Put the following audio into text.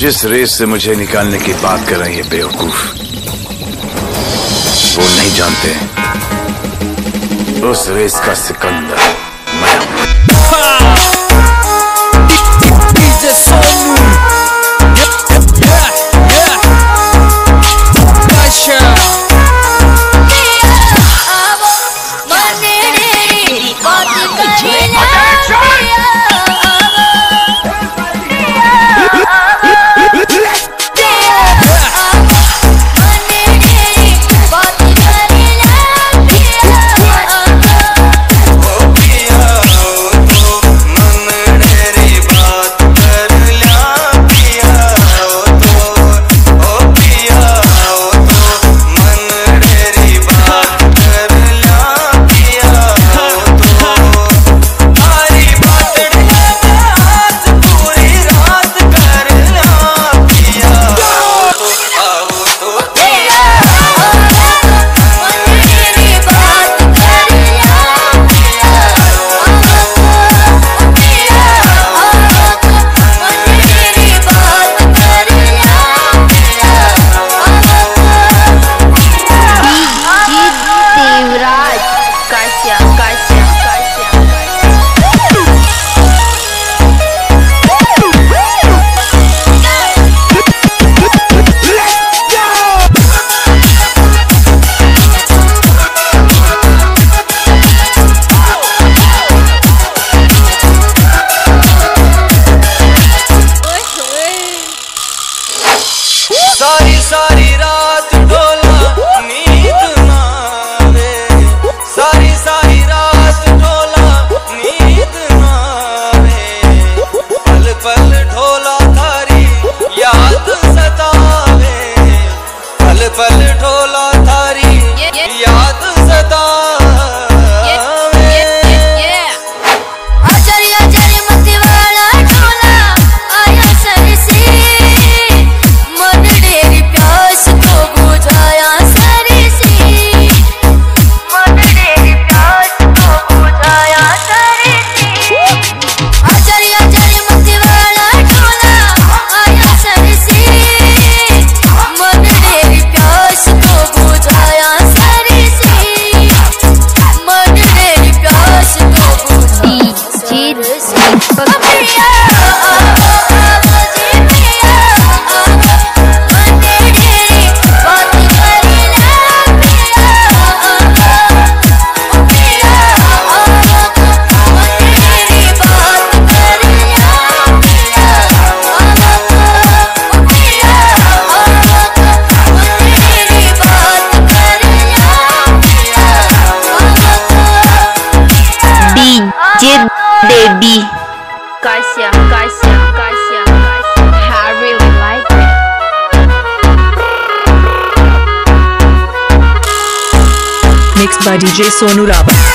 जिस रेस से मुझे निकालने की बात कर रहे हैं, ये बेवकूफ़। वो नहीं जानते। उस रेस का Sikandar. Did baby Kasia, Kasia, Kasia, Kasia. I really like it. Mixed by DJ Sonu Rava.